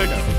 Fuego.